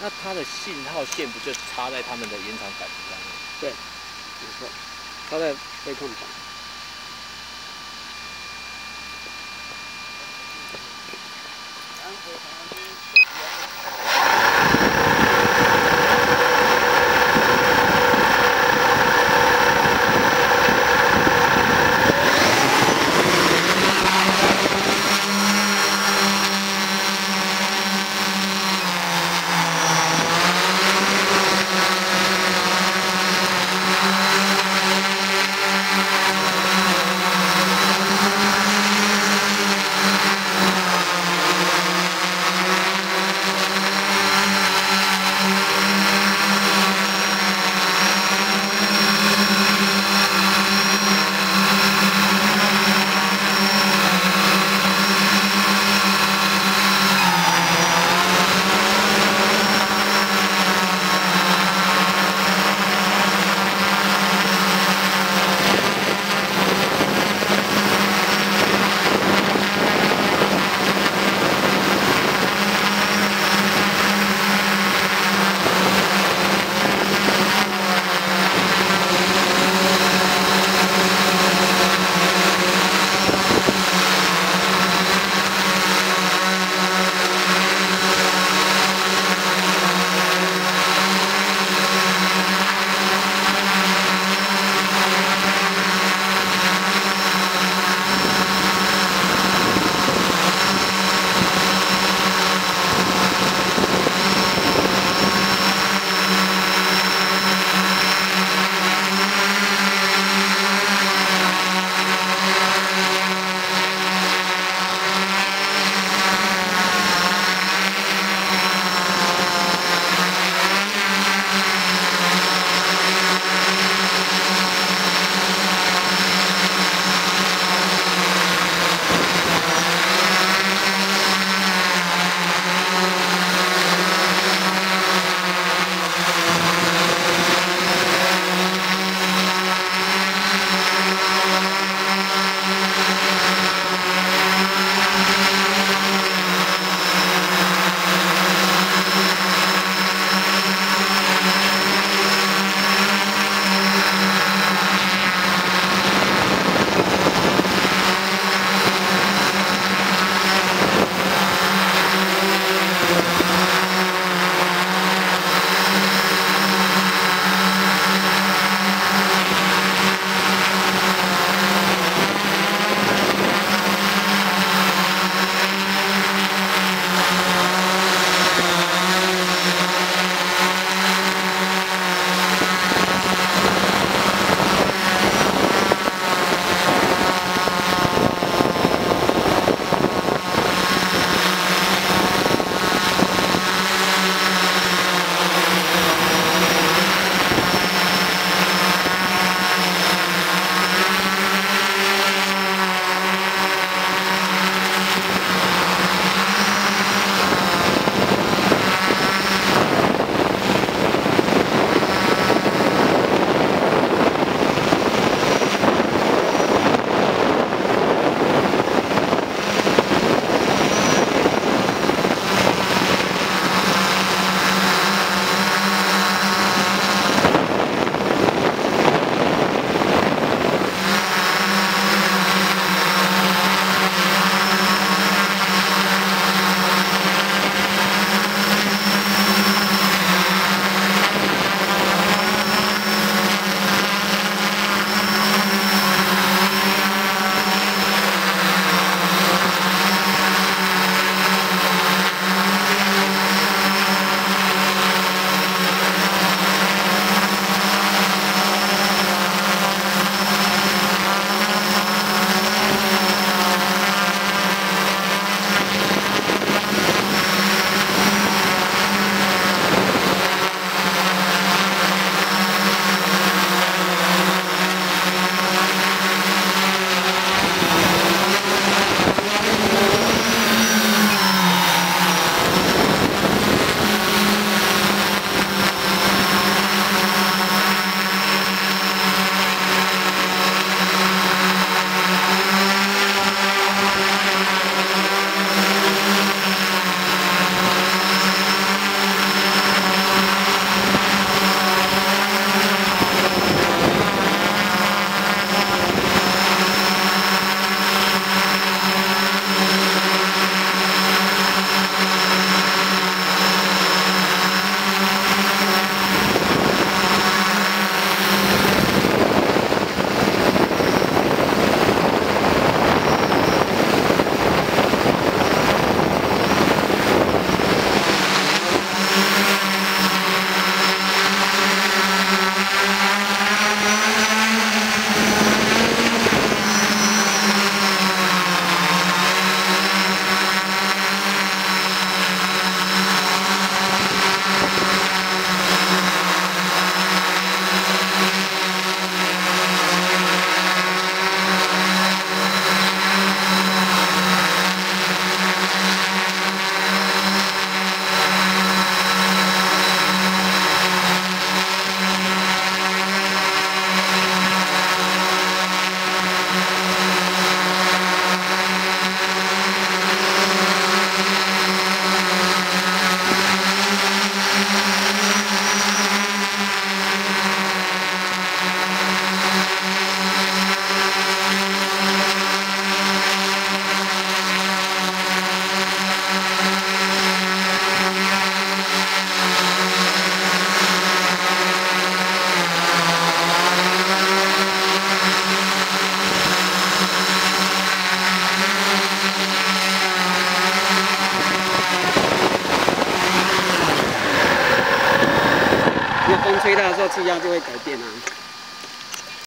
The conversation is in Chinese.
那它的信号线不就插在他们的延长板上面？对，没错，插在被控板。回来的时候气压就会改变啊。